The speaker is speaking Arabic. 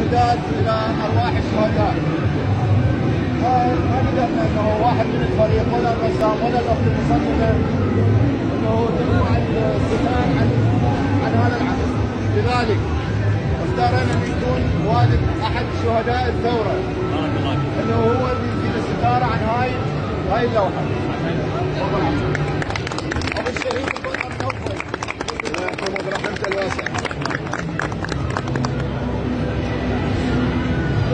امداد إلى أرواح الشهداء. ما قدرنا انه واحد من الفريق ولا الرسام ولا الاخت المصممه انه تمنع الدفاع عن عن هذا العمل. لذلك اختارنا ان يكون والد أحد شهداء الثورة. أنه هو اللي يزيد الستاره عن هاي هاي اللوحة.